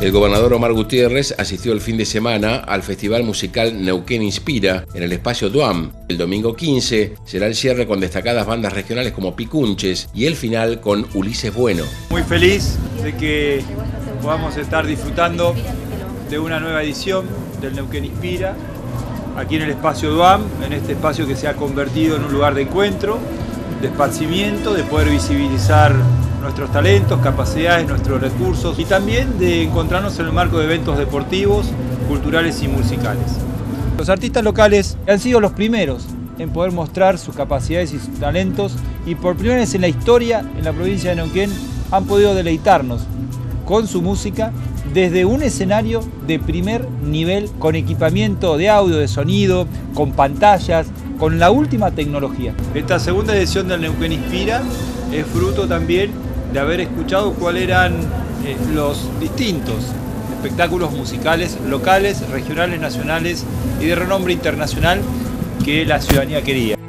El gobernador Omar Gutiérrez asistió el fin de semana al festival musical Neuquén Inspira en el espacio Duam. El domingo 15 será el cierre con destacadas bandas regionales como Picunches y el final con Ulises Bueno. Muy feliz de que podamos estar disfrutando de una nueva edición del Neuquén Inspira aquí en el espacio Duam, en este espacio que se ha convertido en un lugar de encuentro, de esparcimiento, de poder visibilizar nuestros talentos, capacidades, nuestros recursos y también de encontrarnos en el marco de eventos deportivos, culturales y musicales. Los artistas locales han sido los primeros en poder mostrar sus capacidades y sus talentos y por primera vez en la historia en la provincia de Neuquén han podido deleitarnos con su música desde un escenario de primer nivel con equipamiento de audio, de sonido, con pantallas, con la última tecnología. Esta segunda edición del Neuquén Inspira es fruto también de haber escuchado cuáles eran eh, los distintos espectáculos musicales locales, regionales, nacionales y de renombre internacional que la ciudadanía quería.